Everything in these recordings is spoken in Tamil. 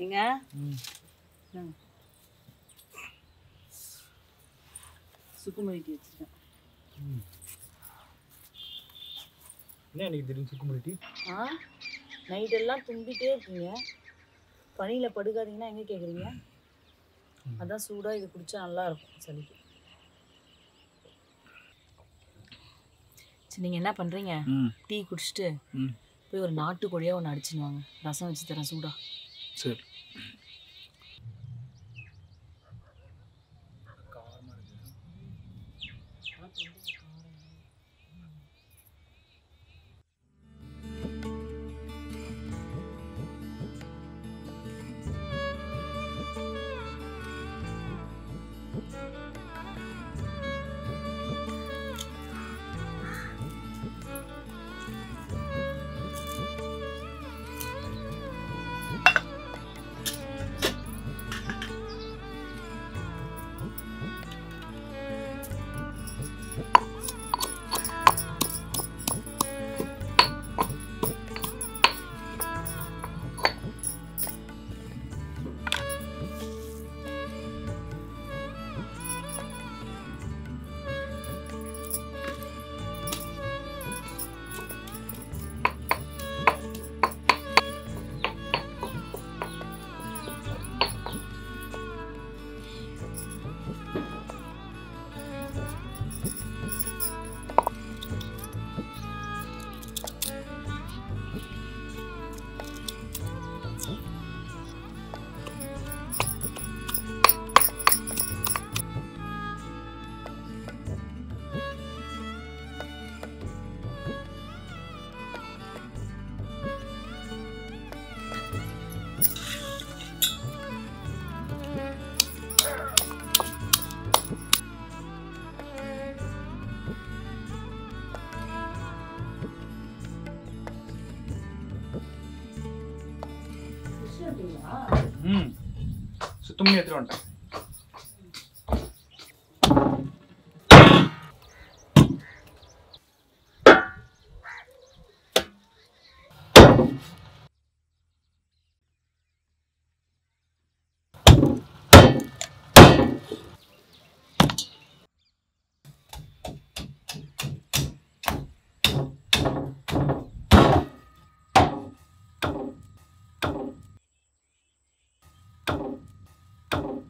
ஏங்க. சுக்குமரிட்டி வச்சுருக்கேன். என்ன எனக்கு தெரியும் சுக்குமுருட்டி ஆ? நைட்டெல்லாம் தும்பிட்டே இருக்கீங்க பனியில் படுக்காதீங்கன்னா எங்கே கேட்குறீங்க அதான் சூடாக இது குடிச்சா நல்லா இருக்கும் சளிக்கு. சரி நீங்கள் என்ன பண்ணுறீங்க டீ குடிச்சிட்டு போய் ஒரு நாட்டுக்கோழியாக ஒன்று அடிச்சுன்னு வாங்க. ரசம் வச்சு தரேன் சூடாக சரி. తుమ్మిది ఎదురు ఉంటాయి you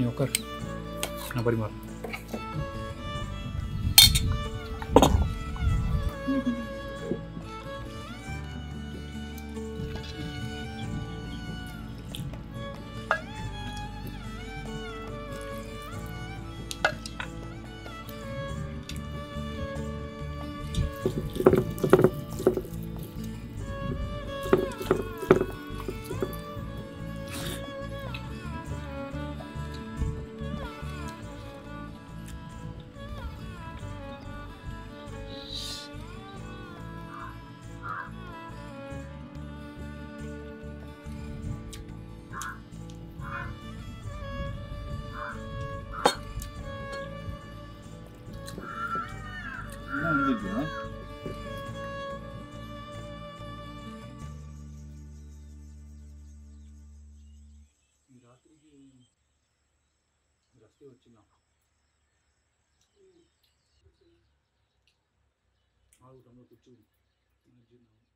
नहीं होकर ना बड़ी मार 하고요. 아우 너무 그쪽 지나 아,